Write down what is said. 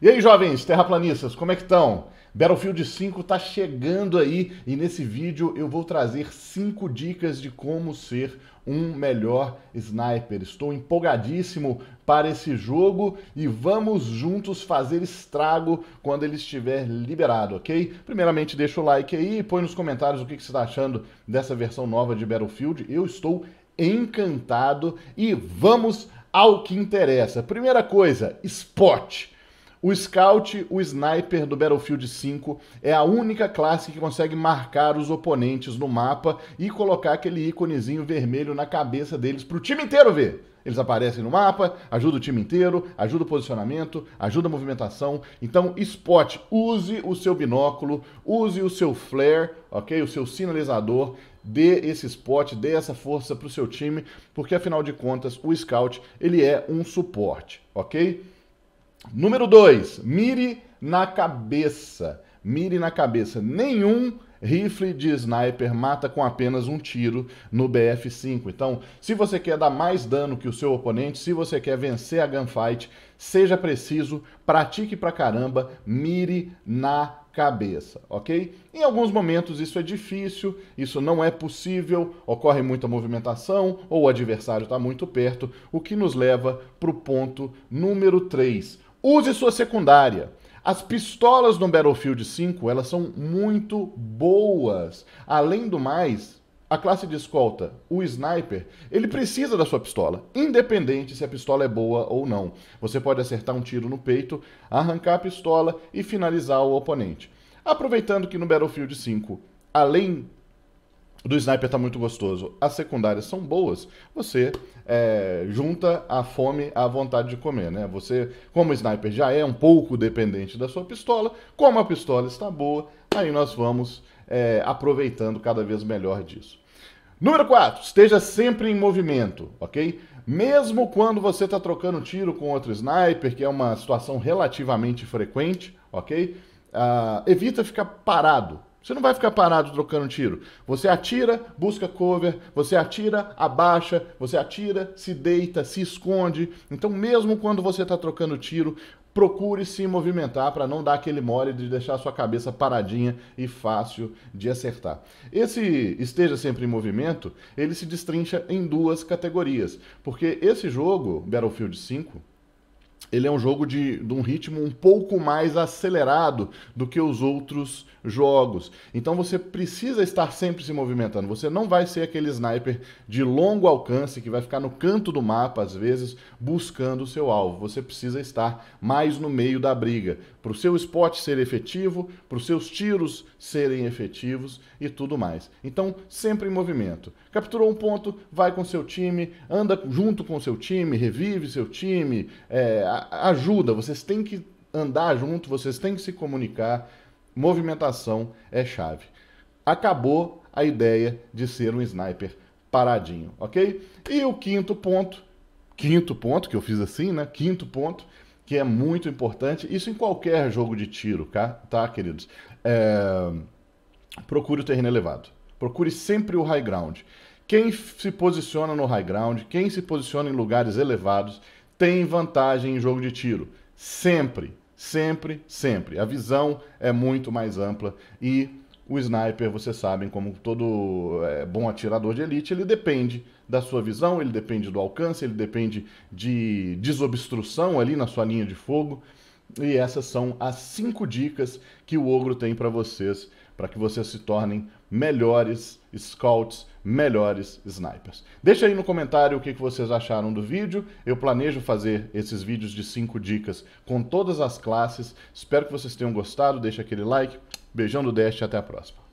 E aí, jovens terraplanistas, como é que estão? Battlefield 5 está chegando aí e nesse vídeo eu vou trazer 5 dicas de como ser um melhor sniper. Estou empolgadíssimo para esse jogo e vamos juntos fazer estrago quando ele estiver liberado, ok? Primeiramente deixa o like aí e põe nos comentários o que, que você está achando dessa versão nova de Battlefield. Eu estou encantado e vamos ao que interessa. Primeira coisa, spot. O Scout, o Sniper do Battlefield 5, é a única classe que consegue marcar os oponentes no mapa e colocar aquele íconezinho vermelho na cabeça deles para o time inteiro ver. Eles aparecem no mapa, ajuda o time inteiro, ajuda o posicionamento, ajuda a movimentação. Então, spot, use o seu binóculo, use o seu flare, ok? O seu sinalizador, dê esse spot, dê essa força para o seu time, porque afinal de contas, o Scout, ele é um suporte, ok? Número 2, mire na cabeça. Mire na cabeça. Nenhum rifle de sniper mata com apenas um tiro no BF5. Então, se você quer dar mais dano que o seu oponente, se você quer vencer a gunfight, seja preciso, pratique pra caramba, mire na cabeça, ok? Em alguns momentos isso é difícil, isso não é possível, ocorre muita movimentação ou o adversário está muito perto, o que nos leva para o ponto número 3 Use sua secundária. As pistolas no Battlefield 5, elas são muito boas. Além do mais, a classe de escolta, o sniper, ele precisa da sua pistola, independente se a pistola é boa ou não. Você pode acertar um tiro no peito, arrancar a pistola e finalizar o oponente. Aproveitando que no Battlefield 5, além do sniper tá muito gostoso, as secundárias são boas, você é, junta a fome à vontade de comer, né? Você, como sniper, já é um pouco dependente da sua pistola, como a pistola está boa, aí nós vamos é, aproveitando cada vez melhor disso. Número 4, esteja sempre em movimento, ok? Mesmo quando você está trocando tiro com outro sniper, que é uma situação relativamente frequente, ok? Uh, evita ficar parado, você não vai ficar parado trocando tiro. Você atira, busca cover, você atira, abaixa, você atira, se deita, se esconde. Então, mesmo quando você está trocando tiro, procure se movimentar para não dar aquele mole de deixar a sua cabeça paradinha e fácil de acertar. Esse esteja sempre em movimento, ele se destrincha em duas categorias, porque esse jogo, Battlefield 5, ele é um jogo de, de, um ritmo um pouco mais acelerado do que os outros jogos. Então você precisa estar sempre se movimentando. Você não vai ser aquele sniper de longo alcance que vai ficar no canto do mapa, às vezes, buscando o seu alvo. Você precisa estar mais no meio da briga. Para o seu spot ser efetivo, para os seus tiros serem efetivos e tudo mais. Então, sempre em movimento. Capturou um ponto, vai com seu time, anda junto com seu time, revive seu time, é, ajuda. Vocês têm que andar junto, vocês têm que se comunicar movimentação é chave. Acabou a ideia de ser um sniper paradinho, ok? E o quinto ponto, quinto ponto que eu fiz assim, né? Quinto ponto, que é muito importante, isso em qualquer jogo de tiro, tá, queridos? É... Procure o terreno elevado. Procure sempre o high ground. Quem se posiciona no high ground, quem se posiciona em lugares elevados, tem vantagem em jogo de tiro. Sempre. Sempre, sempre. A visão é muito mais ampla e o sniper, vocês sabem, como todo é, bom atirador de elite, ele depende da sua visão, ele depende do alcance, ele depende de desobstrução ali na sua linha de fogo. E essas são as cinco dicas que o Ogro tem para vocês, para que vocês se tornem melhores scouts, melhores snipers. Deixa aí no comentário o que vocês acharam do vídeo. Eu planejo fazer esses vídeos de cinco dicas com todas as classes. Espero que vocês tenham gostado. Deixa aquele like. Beijão do Dash e até a próxima.